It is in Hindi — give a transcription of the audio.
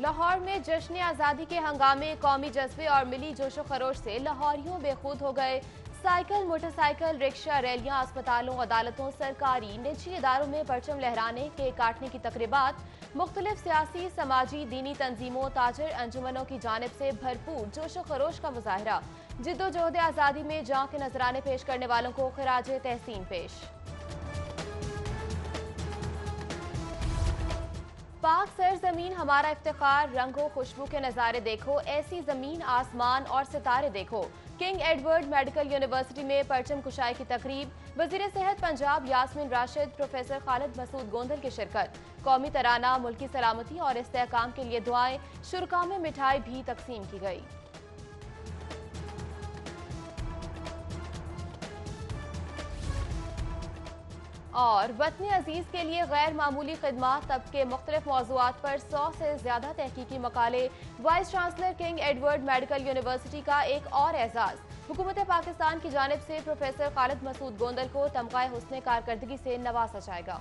लाहौर में जश्न आज़ादी के हंगामे, कौमी जज्बे और मिली जोशो खरोश से लाहौरियों बेखुद हो गए। साइकिल, मोटरसाइकिल, रिक्शा, रैलियाँ, अस्पतालों, अदालतों, सरकारी, निजी इदारों में परचम लहराने के काटने की तकरीबात, मुख्तलिफ़ सियासी, समाजी, दीनी तंजीमों, ताजर अंजुमनों की जानब से भरपूर जोशो खरोश का मुजाहरा। जिद्दोजहद आज़ादी में जां के नजराने पेश करने वालों को खराज तहसीन पेश। पाक सर ज़मीन हमारा इफ्तार रंगो खुशबू के नज़ारे देखो, ऐसी ज़मीन, आसमान और सितारे देखो। किंग एडवर्ड मेडिकल यूनिवर्सिटी में परचम कुशाई की तकरीब, वज़ीर सेहत पंजाब यासमिन राशिद, प्रोफेसर खालिद मसूद गोंदल की शिरकत। कौमी तराना, मुल्की सलामती और इसकाम के लिए दुआएँ शुरका में मिठाई भी तकसीम की गई। और वतन अज़ीज़ के लिए गैर मामूली खदमात तबके मुख्तलिफ़ मौजूद पर सौ से ज़्यादा तहकीकी Macaulay. Vice chancellor King Edward Medical University का एक और एजाज। हुकूमत पाकिस्तान की जानब से प्रोफेसर खालिद मसूद गोंदल को तमगा हुसन कारकर्दगी से नवाजा जाएगा।